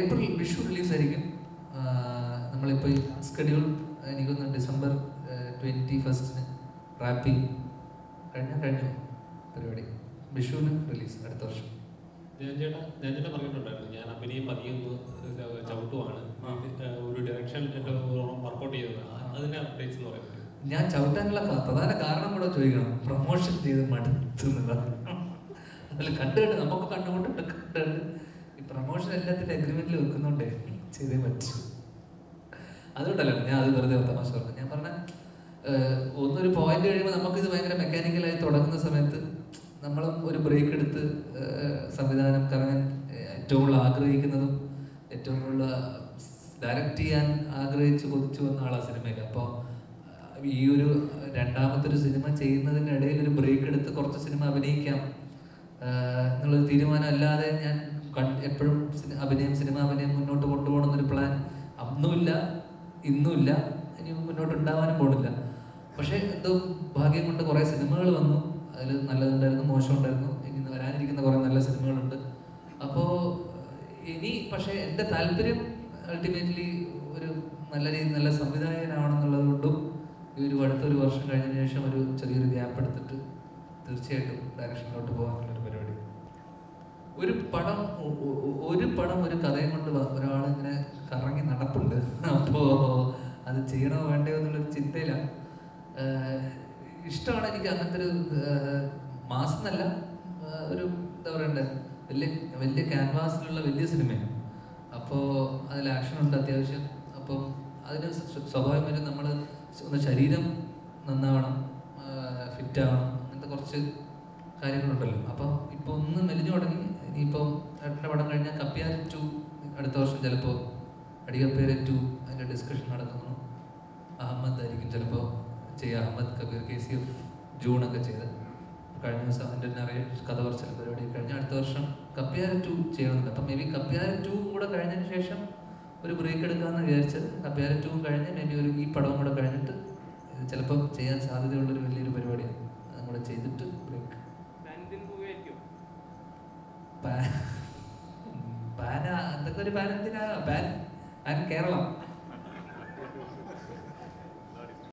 April Vishu release ആയിരിക്കും ആഹ് നമ്മളിപ്പോൾ schedule എനിക്കൊന്ന് ഡിസംബർ ട്വന്റി ഫസ്റ്റിന് റാപ്പിംഗ് കഴിഞ്ഞ കഴിഞ്ഞു പരിപാടി. വിഷുവിന് റിലീസ് അടുത്ത വർഷം. ഞാൻ ചേട്ടാ ഞാൻ ചേട്ടാ പറഞ്ഞിട്ടുണ്ടായിരുന്നു. ഞാൻ അഭിനയം അധികം ചവിട്ടുവാണ്. ഒരു ഡയറക്ഷൻ എന്റെ വർക്കൗട്ട് ചെയ്തത് അതിന്റെ അപ്ഡേറ്റ്സ് എന്ന് പറയുന്നത്. ഞാൻ ചവിട്ടാനുള്ള പ്രധാന കാരണം കൂടെ ചോദിക്കണം. പ്രൊമോഷൻ ചെയ്ത് മടുത്തുന്നതാണ് അതിൽ കണ്ടുകണ്ട് നമുക്ക് കണ്ടുകൊണ്ടിട്ട് കണ്ട് ഈ പ്രൊമോഷൻ എല്ലാത്തിന്റെ അഗ്രിമെന്റിൽ വെക്കുന്നുണ്ടേ ചെയ്തേ പറ്റൂ. അതുകൊണ്ടല്ല ഞാൻ അത് വെറുതെ തമാശ പറഞ്ഞു ഞാൻ പറഞ്ഞ ഒന്നൊരു പോയിന്റ് കഴിയുമ്പോൾ നമുക്കിത് ഭയങ്കര മെക്കാനിക്കലായി തുടങ്ങുന്ന സമയത്ത് നമ്മളും ഒരു ബ്രേക്ക് എടുത്ത് സംവിധാനം കറങ്ങാൻ ഏറ്റവും കൂടുതൽ ആഗ്രഹിക്കുന്നതും ഏറ്റവും കൂടുതൽ ഡയറക്റ്റ് ചെയ്യാൻ ആഗ്രഹിച്ച് കൊതിച്ചു വന്ന ആളാ സിനിമയിൽ അപ്പോൾ ഈ ഒരു രണ്ടാമത്തെ ഒരു സിനിമ ചെയ്യുന്നതിന്റെ ഇടയിൽ ഒരു ബ്രേക്ക് എടുത്ത് കുറച്ച് സിനിമ അഭിനയിക്കാം എന്നുള്ളൊരു തീരുമാനം അല്ലാതെ ഞാൻ എപ്പോഴും അഭിനയം സിനിമ അഭിനയം മുന്നോട്ട് കൊണ്ടുപോകണം എന്നൊരു പ്ലാൻ അന്നുമില്ല ഇന്നുമില്ല. ഇനി മുന്നോട്ട് ഉണ്ടാവാനും പോണില്ല. പക്ഷേ എന്തോ ഭാഗ്യം കൊണ്ട് കുറേ സിനിമകൾ വന്നു. അതിൽ നല്ലതുണ്ടായിരുന്നു മോശമുണ്ടായിരുന്നു. ഇനി വരാനിരിക്കുന്ന കുറേ നല്ല സിനിമകളുണ്ട്. അപ്പോൾ ഇനി പക്ഷേ എന്റെ താല്പര്യം അൾട്ടിമേറ്റ്ലി ഒരു നല്ല രീതിയിൽ നല്ല സംവിധായകനാവണം എന്നുള്ളത് കൊണ്ടും ഈ ഒരു അടുത്തൊരു വർഷം കഴിഞ്ഞതിന് ശേഷം ഒരു ചെറിയൊരു ഗ്യാപ്പ് എടുത്തിട്ട് തീർച്ചയായിട്ടും ഡയറക്ഷനിലോട്ട് പോകാനുള്ളൊരു ഒരു പടം ഒരു പടം ഒരു കഥയും കൊണ്ട് ഒരാൾ ഇങ്ങനെ കറങ്ങി നടപ്പുണ്ട്. അപ്പോൾ അത് ചെയ്യണോ വേണ്ടയോ എന്നുള്ളൊരു ചിന്തയിലാണ് ഇഷ്ടമാണ് എനിക്ക് അങ്ങനത്തെ ഒരു മാസം എന്നല്ല ഒരു എന്താ പറയണ്ടേ വലിയ വലിയ ക്യാൻവാസിലുള്ള വലിയ സിനിമയാണ് അപ്പോൾ അതിൽ ആക്ഷൻ ഉണ്ട് അത്യാവശ്യം. അപ്പം അതിന് സ്വ- സ്വാഭാവികമായിട്ടും നമ്മൾ ഒന്ന് ശരീരം നന്നാവണം ഫിറ്റ് ആവണം അങ്ങനത്തെ കുറച്ച് കാര്യങ്ങളുണ്ടല്ലോ. അപ്പം ഇപ്പോൾ ഒന്ന് മെലിഞ്ഞു തുടങ്ങി ഇനിയിപ്പം ഏട്ടന്റെ പടം കഴിഞ്ഞാൽ കപ്പിയാർ ടു അടുത്ത വർഷം ചിലപ്പോൾ അടികപ്പേര് ടു അതിന്റെ ഡിസ്കഷൻ നടക്കുന്നു. അഹമ്മദ് ആയിരിക്കും ചിലപ്പോൾ ചെയ്യുക. Ahmed Kabir K C F ജൂണൊക്കെ ചെയ്ത്. കഴിഞ്ഞ ദിവസം അതിന്റെ നിറയെ കഥ പറച്ചിൽ പരിപാടി കഴിഞ്ഞ അടുത്ത വർഷം കപ്പിയാർ ടു ചെയ്യണമെന്നുണ്ട്. അപ്പം മേ ബി കപ്പിയാർ ടു കൂടെ കഴിഞ്ഞതിന് ശേഷം ഒരു ബ്രേക്ക് എടുക്കാമെന്ന് വിചാരിച്ച് കപ്പിയാർ ടു കഴിഞ്ഞ് മേ ബി ഒരു ഈ പടവും കൂടെ കഴിഞ്ഞിട്ട് ചിലപ്പോൾ ചെയ്യാൻ സാധ്യതയുള്ളൊരു വലിയൊരു പരിപാടിയാണ്. അതും കൂടെ ചെയ്തിട്ട് ബ്രേക്ക് ഒരു പാൻ എന്തിനാ പാൻ പാൻ കേരളം